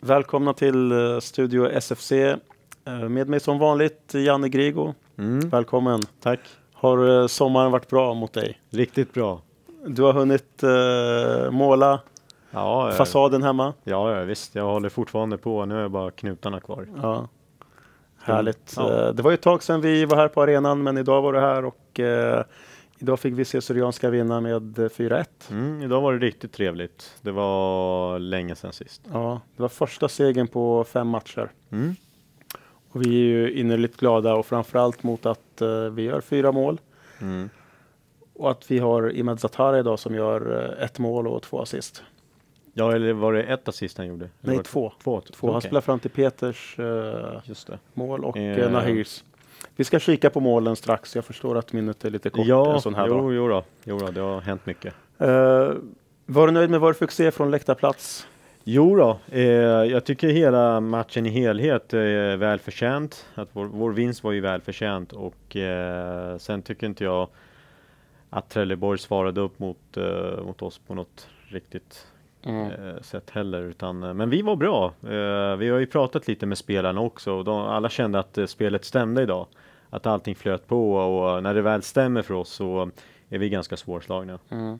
Välkomna till eh, Studio SFC. Eh, Med mig som vanligt Janne Grigo. Mm, Välkommen. tack. Har eh, sommaren varit bra mot dig? Riktigt bra. Du har hunnit eh, måla Ja, fasaden hemma? ja, ja, visst. Jag håller fortfarande på. Nu är bara knutarna kvar. Ja. Härligt. Ja. Eh, Det var ju ett tag sedan vi var här på arenan, men idag var du här och eh, idag fick vi se Syrianska vinna med eh, 4-1. Mm, idag var det riktigt trevligt. Det var länge sedan sist. Ja, det var första segern på fem matcher. Mm. Och vi är ju innerligt glada och framförallt mot att eh, vi gör fyra mål. Mm. Och att vi har Imad Zatara idag som gör eh, ett mål och två assist. Ja, eller var det ett assist han gjorde? Nej, två. Två. Två. Han Okej. spelar fram till Peters eh, det. mål och Eh. eh, Nahirs. Vi ska kika på målen strax. Jag förstår att minnet är lite kort Ja, en sån här dag. jo, jo, då. jo då, det har hänt mycket. Eh, var du nöjd med vad du fick se från läktarplats? Jo då, eh, jag tycker hela matchen i helhet är välförtjänt. Att vår, vår vinst var ju välförtjänt och eh, sen tycker inte jag att Trelleborg svarade upp mot, eh, mot oss på något riktigt eh, sätt heller. Utan, eh, men vi var bra. Vi har ju pratat lite med spelarna också och de, alla kände att spelet stämde idag. Att allting flöt på och när det väl stämmer för oss så är vi ganska svårslagna. Mm.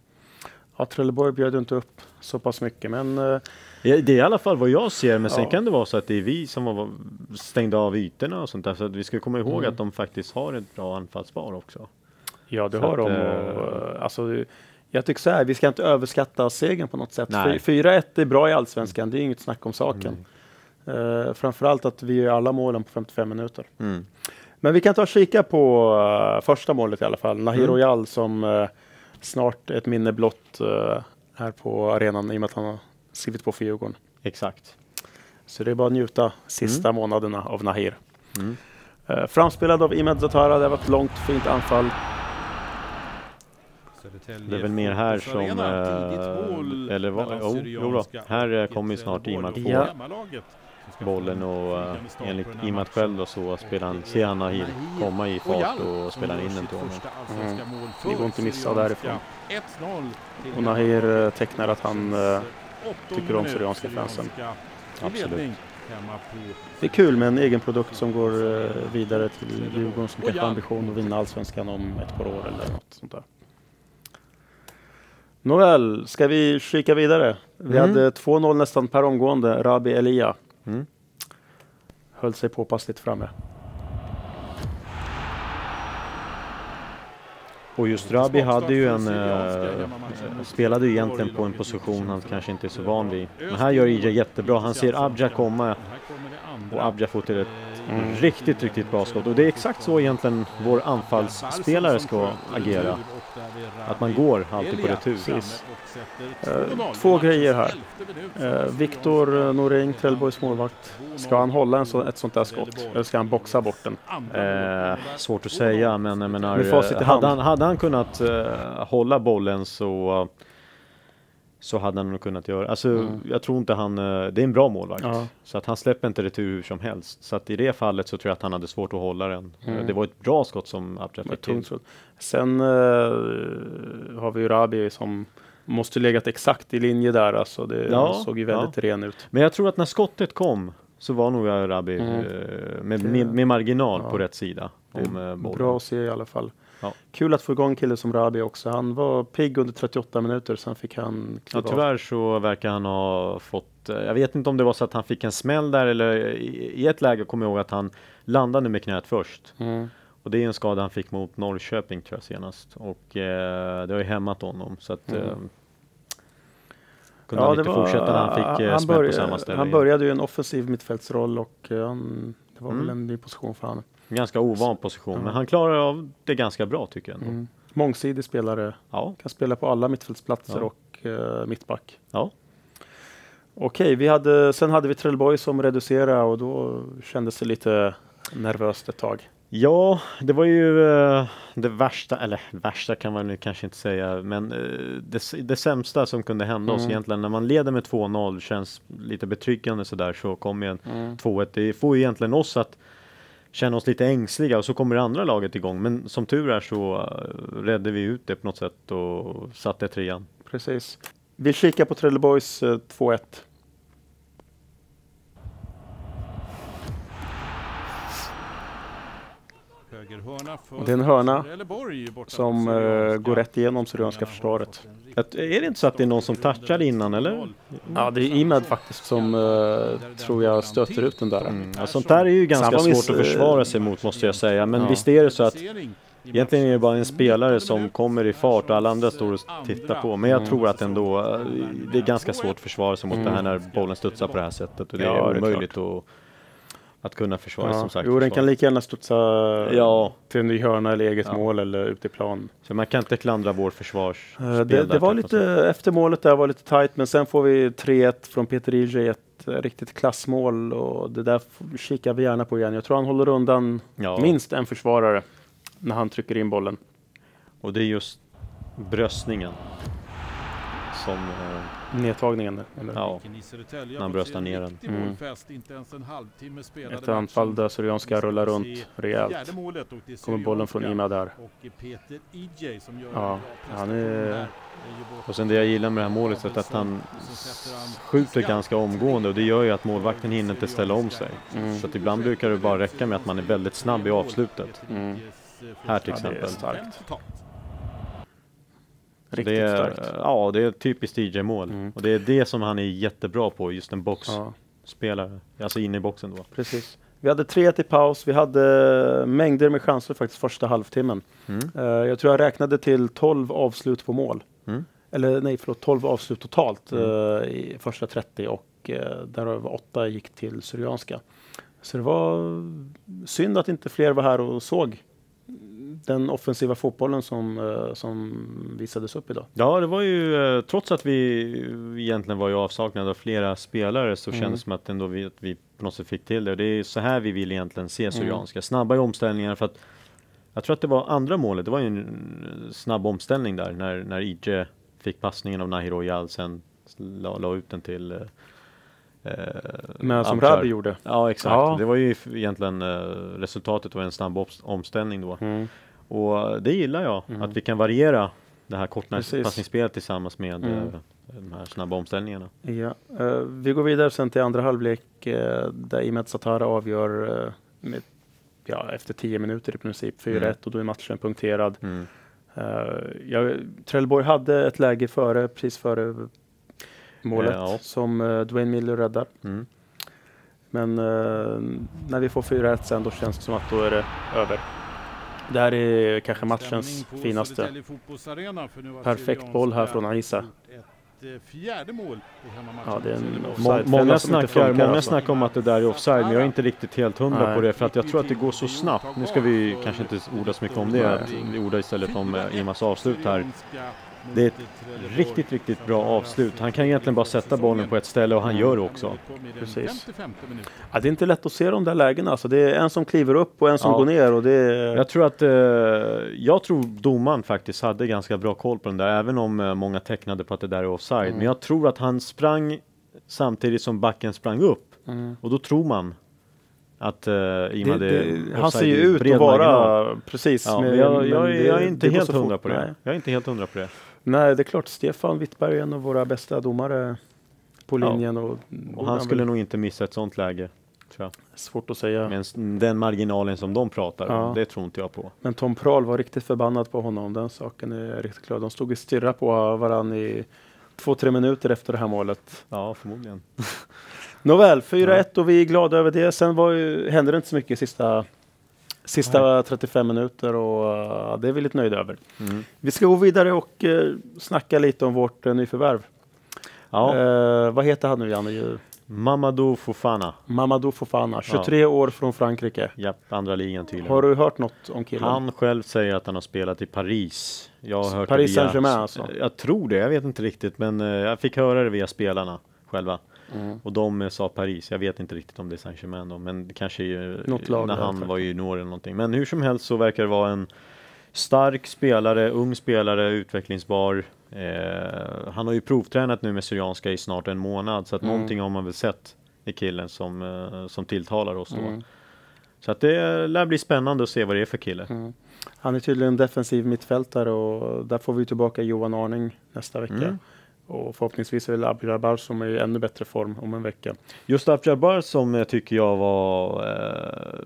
Ja, Trelleborg bjöd inte upp så pass mycket, men eh, Ja, det är i alla fall vad jag ser, men sen Ja. kan det vara så att det är vi som var stängda av ytorna och sånt där. Så vi ska komma ihåg Mm. att de faktiskt har ett bra anfallsspar också. ja, det Så har att, de. eh, Och, eh, alltså, jag tycker så här, vi ska inte överskatta segern på något sätt. Nej. Fy- 4-1 är bra i Allsvenskan, det är inget snack om saken. Eh, framförallt att vi gör alla målen på 55 minuter. Mm. Men vi kan ta och kika på eh, första målet i alla fall. Nahir Mm. Royal som eh, snart ett minne blott uh, här på arenan i och med att han har skrivit på för Djurgården. Exakt. Så det är bara att njuta sista månaderna av Nahir. Mm. Uh, framspelad av Imad Zatara, det var ett långt fint anfall. Det är väl mer här som, eh, eller vad, jo, jo då. Här kommer ju snart Imad få Ja. Bollen och eh, enligt Imad själv då så spelar han, ser han Nahir komma i fart och spelar in den till honom. Mm. Det går inte att missa därifrån. 1-0 till Och Nahir eh, tecknar att han... eh, tycker om. Syrianska fansen. Absolut. det är kul med en egen produkt som går vidare till Djurgården som kanske har ambition att vinna Allsvenskan om ett par år eller något sånt där. Nåväl, ska vi kika vidare? Vi Mm. hade 2-0 nästan per omgående. Rabi Elia Mm. höll sig påpassligt framme. Och just Rabi hade ju en, eh, spelade ju egentligen på en position han kanske inte är så van vid. Men här gör IJ jättebra. Han ser Abja komma och Abja får till ett riktigt, riktigt bra skott. Och det är exakt så egentligen vår anfallsspelare ska agera. Att man går alltid på retur. Precis. Eh, två grejer här. Eh, Viktor Noreng, Trelleborgs målvakt. Ska han hålla en så, ett sånt där skott? Eller ska han boxa bort den? Eh, svårt att säga, men jag menar, Med eh, hade, han, hade han kunnat eh, hålla bollen så så hade han nog kunnat göra. Alltså, Mm. jag tror inte han, eh, det är en bra målvakt. Ja. Så att han släpper inte retur hur som helst. Så att i det fallet så tror jag att han hade svårt att hålla den. Eh, Mm. Det var ett bra skott som fick till. Sen eh, har vi ju Rabi som måste legat exakt i linje där. Alltså det Ja, såg ju väldigt ren ut. Men jag tror att när skottet kom så var nog Arabi Mm. eh, med, med, med marginal Ja. på rätt sida. Om, eh, bra att se i alla fall. Ja. Kul att få igång kille som Rabi också. Han var pigg under 38 minuter, sen fick han Ja, kliva av. tyvärr så verkar han ha fått, eh, jag vet inte om det var så att han fick en smäll där eller i ett läge kommer jag ihåg att han landade med knät först. Mm. Och det är en skada han fick mot Norrköping tror jag senast. Och eh, det har ju hämmat honom så att Mm. eh, kunde han inte fortsätta när han fick eh, han smäll på började- samma ställe. Han igen. började ju en offensiv mittfältsroll och eh, han, det var väl Mm. en ny position för honom. Ganska ovan position, Ja. men han klarar av det ganska bra tycker jag. ändå. Mm. Mångsidig spelare, Ja, kan spela på alla mittfältsplatser Ja. och eh, mittback. ja. Okej, vi hade, sen hade vi Trelleborg som reducerade och då kändes det lite nervöst ett tag. Ja, det var ju eh, det värsta, eller värsta kan man nu kanske inte säga, men eh, det, det sämsta som kunde hända oss Mm. egentligen. När man leder med 2-0 känns lite betryggande sådär så kommer ju en Mm. 2-1. Det får ju egentligen oss att känna oss lite ängsliga och så kommer det andra laget igång. Men som tur är så eh, redde vi ut det på något sätt och satte trean. Precis. Vi kikar på Trelleborgs eh, 2-1. Högerhörna för och det är en hörna som eh, Syrianska. går rätt igenom Syrianska försvaret. Att- Är det inte så att det är någon som touchar innan eller? Ja, det är Imed faktiskt som eh, tror jag stöter ut den där. Mm, ja, sånt där är ju ganska miss- svårt att försvara sig mot måste jag säga. Men Ja. visst är det så att egentligen är det bara en spelare som kommer i fart och alla andra står och tittar på. Men jag Mm. tror att ändå eh, det är ganska svårt att försvara sig mot det här när bollen studsar på det här sättet. Och det Ja, är det är omöjligt att, att kunna försvara Ja. som sagt. Jo, den försvara. kan lika gärna studsa Ja, till en ny hörna eller eget Ja. mål eller ut i plan. så man kan inte klandra vår försvarsspel Eh, Det, det var lite, efter målet där var lite tight men sen får vi 3-1 från Peter Ije, ett eh, riktigt klassmål och det där kikar vi gärna på igen. Jag tror han håller undan Ja, minst en försvarare när han trycker in bollen. och det är just bröstningen som eh, Nedtagningen. Eller? Ja. När han bröstar ner den. Mm. Ett anfall där Syrianska rullar runt rejält. Kommer bollen från Ima där. Och Peter EJ som gör Ja, han är- Och sen det jag gillar med det här målet är att han skjuter ganska omgående och det gör ju att målvakten hinner inte ställa om sig. Mm. Så att ibland brukar det bara räcka med att man är väldigt snabb i avslutet. Mm. Här till Ja, exempel. starkt. Riktigt det är, starkt. Ja, det är typiskt DJ-mål. Mm. Och det är det som han är jättebra på, just en Ja, boxspelare. Alltså inne i boxen då. precis. Vi hade 3-1 i paus. Vi hade mängder med chanser faktiskt första halvtimmen. Mm. Eh, jag tror jag räknade till 12 avslut på mål. Mm. Eller nej, förlåt, 12 avslut totalt eh, i första 30 och uh, därav 8 gick till Syrianska. Så det var synd att inte fler var här och såg den offensiva fotbollen som, eh, som visades upp idag. Ja, det var ju, eh, trots att vi egentligen var i avsaknad av flera spelare så Mm. kändes det som att ändå vi, att vi på något sätt fick till det. Och det är så här vi vill egentligen se Mm. Syrianska. Snabba i omställningar för att jag tror att det var andra målet, det var ju en snabb omställning där när, när IJ fick passningen av Nahir Royal sen la, la ut den till eh, eh, Men som. Rabi gjorde. Ja, exakt. Ja. Det var ju egentligen eh, resultatet av en snabb oms- omställning då. Mm. Och det gillar jag, Mm. att vi kan variera det här korta Precis. passningsspelet tillsammans med Mm. eh, de här snabba omställningarna. Ja. eh, vi går vidare sen till andra halvlek uh, där Imed Satara avgör eh, med, ja, efter 10 minuter i princip 4-1 Mm. och då är matchen punkterad. Mm. Jag, Trelleborg hade ett läge före, precis före målet Ja. som Dwayne Miller räddar. Mm. Men eh, när vi får 4-1 sen då känns det som att då är det över. Det här är kanske matchens finaste. Perfekt boll här från Ett eh, fjärde mål i hemmamatchen. Ja, det är en. Må många snackar, många alltså. snackar om att det där är offside, men jag är inte riktigt helt hundra Nej. på det för att jag tror att det går så snabbt. Nu ska vi kanske inte orda så mycket om det, vi ordar istället om eh, Imas avslut här. Det är ett Riktigt, riktigt bra avslut. Han kan egentligen bara sätta bollen på ett ställe och han gör det också. Precis. Ja, det är inte lätt att se de där lägena. Alltså, det är en som kliver upp och en som Ja. går ner. Och det är, Jag tror att, eh, jag tror domaren faktiskt hade ganska bra koll på den där, även om eh, många tecknade på att det där är offside. Mm. Men jag tror att han sprang samtidigt som backen sprang upp. Mm. Och då tror man att uh, det, det, han ser ju ut att vara precis. Ja, med- jag, jag, jag är inte helt hundra på det. Nej. Jag är inte helt hundra på det. Nej, det är klart. Stefan Wittberg är en av våra bästa domare på Ja. linjen. Och, Och han skulle nog inte missa ett sånt läge. Tror jag. Svårt att säga. Men den marginalen som de pratar om, Ja. det tror inte jag på. Men Tom Prahl var riktigt förbannad på honom. Den saken är riktigt klar. De stod och stirrade på varandra i två, tre minuter efter det här målet. Ja, förmodligen. Nåväl, 4-1 och vi är glada över det. Sen var ju, hände det inte så mycket sista, sista 35 minuter och uh, det är vi lite nöjda över. Mm. Vi ska gå vidare och uh, snacka lite om vårt uh, nyförvärv. Ja, Eh, vad heter han nu Janne? Mamadou Fofana. Mamadou Fofana, 23 år från Frankrike. Japp, andra ligan tydligen. Har du hört något om killen? Han själv säger att han har spelat i Paris. Jag har hört Paris Saint-Germain alltså? Jag tror det, jag vet inte riktigt men eh, jag fick höra det via spelarna själva. Mm. Och de sa Paris, jag vet inte riktigt om det är Saint-Germain då, men det kanske är Något lag när där, han tack. var i junior eller någonting. Men hur som helst så verkar det vara en stark spelare, ung spelare, utvecklingsbar. Eh, han har ju provtränat nu med Syrianska i snart en månad så att Mm. någonting har man väl sett i killen som, eh, som tilltalar oss då. Mm. Så att det lär bli spännande att se vad det är för kille. Mm. Han är tydligen defensiv mittfältare och där får vi tillbaka Johan Arning nästa vecka. Och förhoppningsvis är det Abdullah som är i ännu bättre form om en vecka. Just Abjabar som jag tycker jag var eh,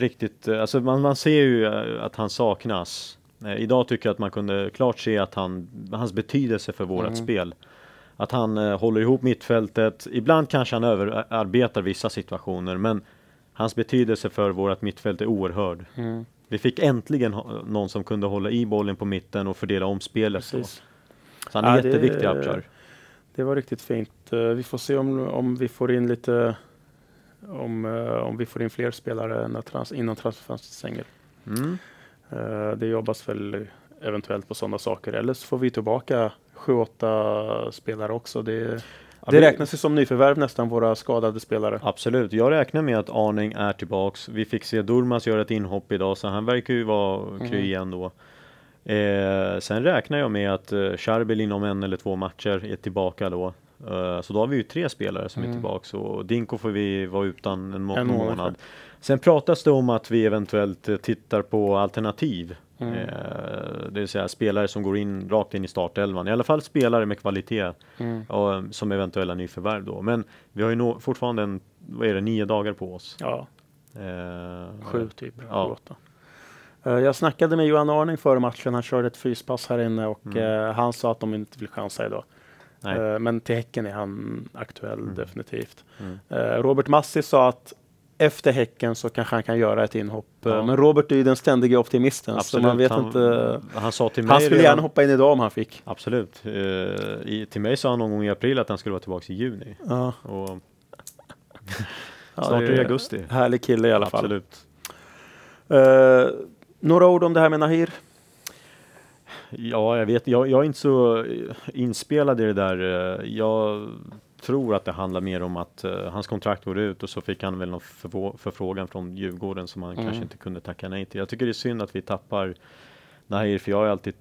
riktigt, eh, alltså man, man ser ju eh, att han saknas. Eh, idag tycker jag att man kunde klart se att han, hans betydelse för vårat Mm. spel. Att han eh, håller ihop mittfältet. Ibland kanske han överarbetar vissa situationer men hans betydelse för vårat mittfält är oerhörd. Mm. Vi fick äntligen ha- någon som kunde hålla i bollen på mitten och fördela om spelet. då. Så han är Ja, det- jätteviktig Abjar. Det var riktigt fint. Eh, Vi får se om, om vi får in lite om, eh, om vi får in fler spelare när trans, innan transferfönstret stänger. Mm. Det jobbas väl eventuellt på sådana saker. Eller så får vi tillbaka sju, åtta spelare också. Det, Ja, det räknas ju som nyförvärv nästan, våra skadade spelare. Absolut, jag räknar med att Arning är tillbaks. Vi fick se Durmas göra ett inhopp idag så han verkar ju vara kry Mm. igen då. Eh, sen räknar jag med att eh, Charbel inom en eller två matcher är tillbaka då. Eh, så då har vi ju tre spelare som är Mm. tillbaks och Dinko får vi vara utan en, må- En månad. månad. Sen pratas det om att vi eventuellt eh, tittar på alternativ. Mm. Eh, det vill säga spelare som går in rakt in i startelvan. I alla fall spelare med kvalitet Mm. och, eh, som eventuella nyförvärv då. Men vi har ju nå- fortfarande en, vad är det, nio dagar på oss. Ja, Eh, sju typ. Ja. åtta. Eh, Jag snackade med Johan Arning före matchen. Han körde ett fyspass här inne och Mm. eh, han sa att de inte vill chansa idag. Nej. Eh, Men till Häcken är han aktuell Mm. definitivt. Mm. Robert Massi sa att efter Häcken så kanske han kan göra ett inhopp. Ja. Men Robert är ju den ständiga optimisten så man vet han, inte. Han sa till mig Han skulle redan- gärna hoppa in idag om han fick. Absolut. Eh, i, till mig sa han någon gång i april att han skulle vara tillbaka i juni. Ja, Och ja, snart är det augusti. Härlig kille i alla fall. Absolut. Eh, några ord om det här med Nahir? Ja, jag vet. Jag, jag är inte så eh, inspelad i det där. eh, Jag tror att det handlar mer om att eh, hans kontrakt går ut och så fick han väl någon förfrågan från Djurgården som han Mm. kanske inte kunde tacka nej till. Jag tycker det är synd att vi tappar Nahir för jag har alltid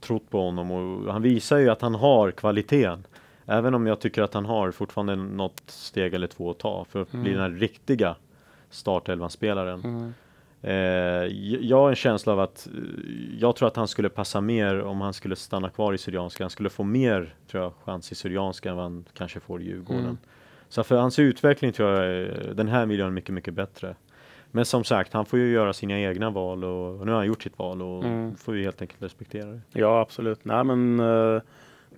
trott på honom och han visar ju att han har kvaliteten. Även om jag tycker att han har fortfarande något steg eller två att ta för att bli Mm. den här riktiga startelvan-spelaren. J- jag har en känsla av att eh, jag tror att han skulle passa mer om han skulle stanna kvar i Syrianska. Han skulle få mer tror jag, chans i Syrianska än vad han kanske får i Djurgården. Mm. Så för hans utveckling tror jag eh, den här miljön är mycket, mycket bättre. Men som sagt, han får ju göra sina egna val och, och nu har han gjort sitt val och Mm. får vi helt enkelt respektera det. Ja, absolut. Nej, men eh,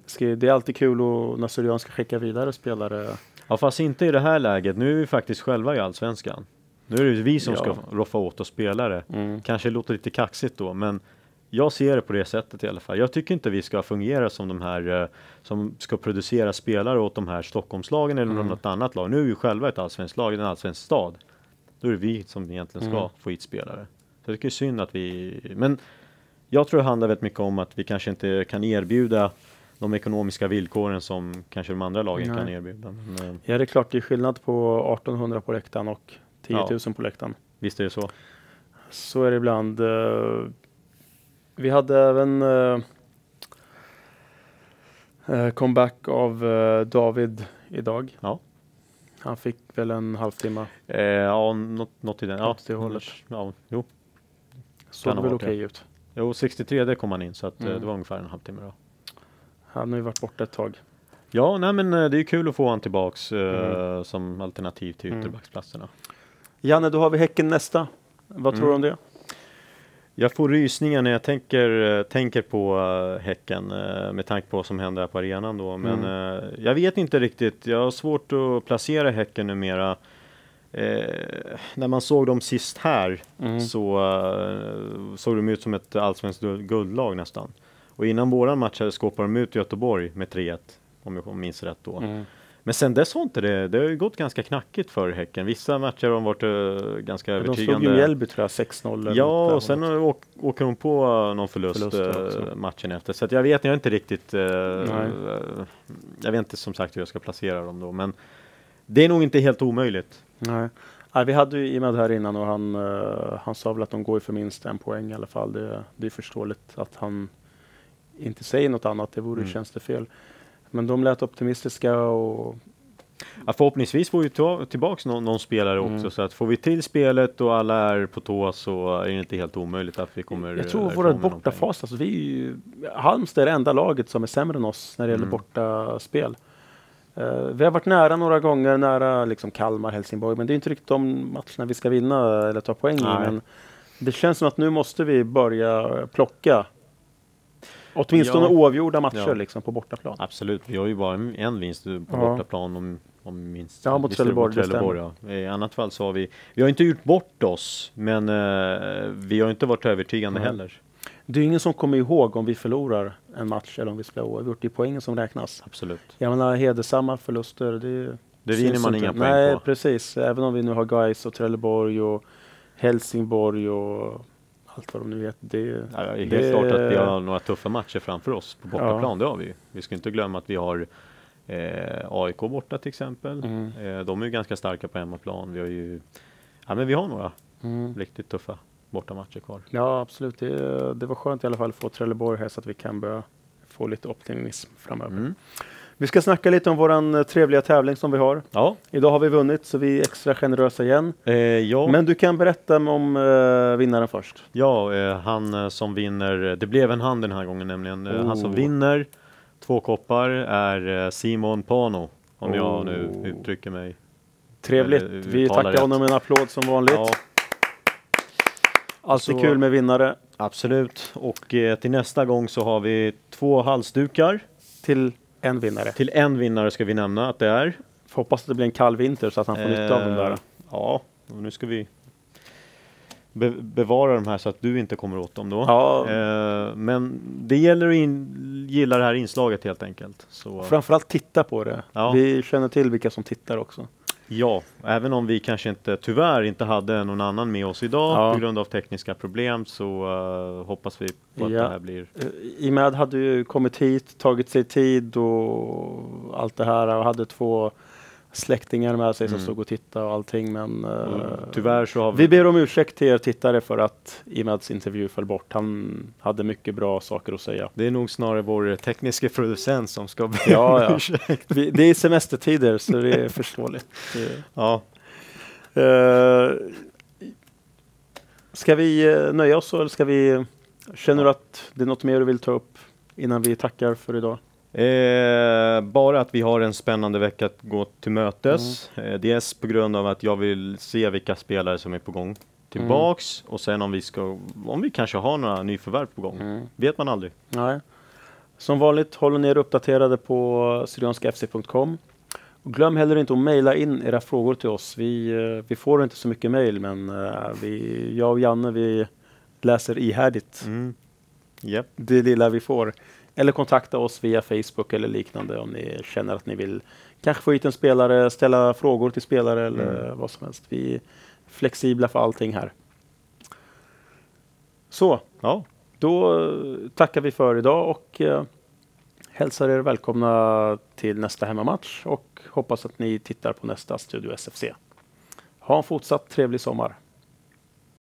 ska, det är alltid kul när Syrianska skickar vidare spelare. Ja, fast inte i det här läget. Nu är vi faktiskt själva i Allsvenskan. Nu är det ju vi som Ja. ska roffa åt oss spelare. Mm. Kanske låter lite kaxigt då, men jag ser det på det sättet i alla fall. Jag tycker inte vi ska fungera som de här eh, som ska producera spelare åt de här Stockholmslagen eller Mm. något annat lag. Nu är vi själva ett allsvenskt lag, en allsvensk stad. Då är det vi som egentligen ska Mm. få hit spelare. Så jag tycker det är synd att vi, men jag tror det handlar väldigt mycket om att vi kanske inte kan erbjuda de ekonomiska villkoren som kanske de andra lagen Nej. kan erbjuda. Men, eh, Ja, det är klart det är skillnad på 1800 på läktaren och 10 000 på läktaren. visst är det så. Så är det ibland. eh, Vi hade även eh, eh, comeback av David idag. Ja. Han fick väl en halvtimme. Eh, ja, något, något i den. Ja, det hållet. Ja, jo. Såg väl okej det. ut. Jo, 63 det kom han in så att Mm. det var ungefär en halvtimme då. Han har ju varit borta ett tag. Ja, nej men det är kul att få han tillbaks Mm. som alternativ till Mm. Janne, då har vi Häcken nästa. Vad tror du om det? Jag får rysningar när jag tänker, eh, tänker på eh, Häcken eh, med tanke på vad som händer här på arenan då. Men Mm. jag vet inte riktigt. Jag har svårt att placera Häcken numera. Eh, när man såg dem sist här Mm. så eh, såg de ut som ett allsvenskt guld- guldlag nästan. Och innan våran match skåpade de ut Göteborg med 3-1 om jag minns rätt då. Mm. Men sen dess har inte det, det har ju gått ganska knackigt för Häcken. Vissa matcher har de varit eh, ganska De slog övertygande. ju Mjällby tror jag 6-0. eller något Ja, och sen har- åk, åker de på eh, någon förlust, Förlust eh, också. matchen efter. Så jag vet, jag inte riktigt... Eh, eh, jag vet inte som sagt hur jag ska placera dem då, men det är nog inte helt omöjligt. Nej. Nej, vi hade ju Imad här innan och han, eh, han sa väl att de går för minst en poäng i alla fall. Det, det är förståeligt att han inte säger något annat. Det vore Mm. känns det fel. Men de lät optimistiska och Ja, förhoppningsvis får vi ta, tillbaks någon, någon spelare Mm. också så att får vi till spelet och alla är på tå så är det inte helt omöjligt att vi kommer Jag tror med någon bortafas, alltså vi Halmstad är det enda laget som är sämre än oss när det gäller Mm. bortaspel. Eh, vi har varit nära några gånger, nära liksom Kalmar, Helsingborg, men det är inte riktigt de matcherna vi ska vinna eller ta poäng i. Nej. Men det känns som att nu måste vi börja plocka åtminstone Ja. oavgjorda matcher Ja. liksom, på bortaplan. Absolut, vi har ju bara en, vinst på Ja. bortaplan om, om minst. Ja, mot Trelleborg, Trelleborg ja. I annat fall så har vi, vi har inte gjort bort oss, men eh, vi har inte varit övertygande Nej. heller. Det är ingen som kommer ihåg om vi förlorar en match eller om vi spelar oavgjort. Det är poängen som räknas. Absolut. Jag menar hedersamma förluster, det Det vinner man inga poäng Nej, på. precis. Även om vi nu har Gais och Trelleborg och Helsingborg och allt vad de nu heter. Det, Ja, det är helt det- klart att vi har några tuffa matcher framför oss på bortaplan, det har vi ju. Vi ska inte glömma att vi har eh, AIK borta till exempel. Mm. Eh, de är ju ganska starka på hemmaplan. Vi har ju, ja men vi har några Mm. riktigt tuffa bortamatcher kvar. Ja, absolut. Det, det var skönt i alla fall att få Trelleborg här så att vi kan börja få lite optimism framöver. Mm. Vi ska snacka lite om våran eh, trevliga tävling som vi har. Ja, Idag har vi vunnit så vi är extra generösa igen. eh, ja. Men du kan berätta om eh, vinnaren först. Ja, eh, han eh, som vinner, det blev en hand den här gången nämligen. Eh, Han som Oh. vinner två koppar är Simon Pano, om jag nu Oh. uttrycker mig. Trevligt. Eller Vi tackar rätt. honom med en applåd som vanligt. Ja, Alltid så- kul med vinnare. absolut. Och till nästa gång så har vi två halsdukar. Till en vinnare. Till en vinnare ska vi nämna att det är. Får hoppas att det blir en kall vinter så att han får nytta av de där. Eh, Ja, och nu ska vi be bevara de här så att du inte kommer åt dem då. Ja. Eh, men det gäller att in gilla det här inslaget helt enkelt. Så, Framförallt titta på det. Ja. Vi känner till vilka som tittar också. Ja, även om vi kanske inte, tyvärr inte hade någon annan med oss idag Ja. på grund av tekniska problem så eh, hoppas vi på att Ja. det här blir Eh, Imad hade ju kommit hit, tagit sig tid och allt det här och hade två släktingar med sig som Mm. stod och tittade och allting men eh, Mm. Tyvärr så har vi, Vi ber om ursäkt till er tittare för att Imads intervju föll bort. Han hade mycket bra saker att säga. det är nog snarare vår tekniska producent som ska be Ja, om ja. ursäkt. Vi, det är semestertider så det är förståeligt. Ja, Eh, ska vi eh, nöja oss eller ska vi... Känner du att det är något mer du vill ta upp innan vi tackar för idag? Eh, bara att vi har en spännande vecka att gå till mötes. Eh, dels på grund av att jag vill se vilka spelare som är på gång tillbaks och sen om vi ska, om vi kanske har några nyförvärv på gång. Vet man aldrig. Nej. Som vanligt håller ni er uppdaterade på syrianskafc.com. Glöm heller inte att mejla in era frågor till oss. Vi, eh, vi får inte så mycket mejl men eh, vi, jag och Janne vi läser ihärdigt Mm. Japp. det lilla vi får. Eller kontakta oss via Facebook eller liknande om ni känner att ni vill kanske få hit en spelare, ställa frågor till spelare eller vad som helst. Vi är flexibla för allting här. Så, Ja, då eh, tackar vi för idag och eh, hälsar er välkomna till nästa hemmamatch och hoppas att ni tittar på nästa Studio SFC. Ha en fortsatt trevlig sommar.